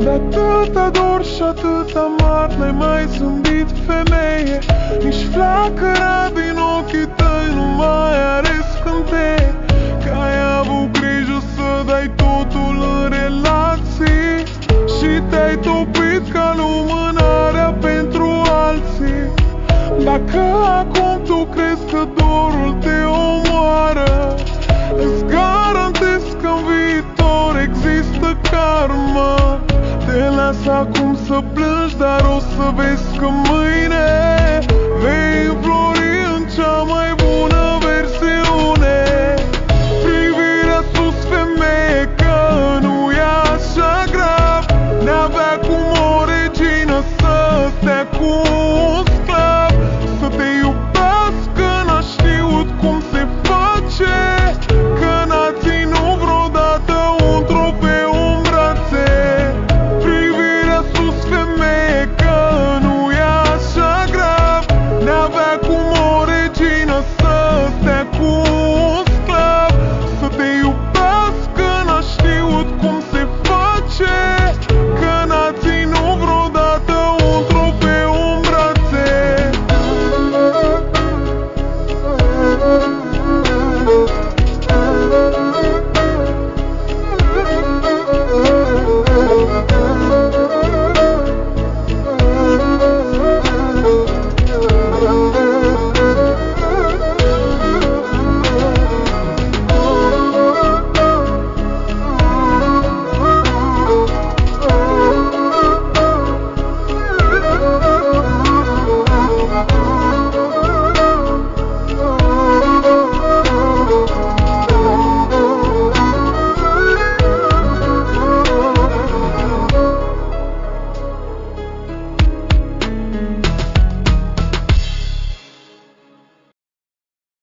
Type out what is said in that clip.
De atâta dor și atâta mart N-ai mai zâmbit femeie. Nici flacăra din ochii tăi nu mai karma Te las acum să plângi, dar o să vezi că mâine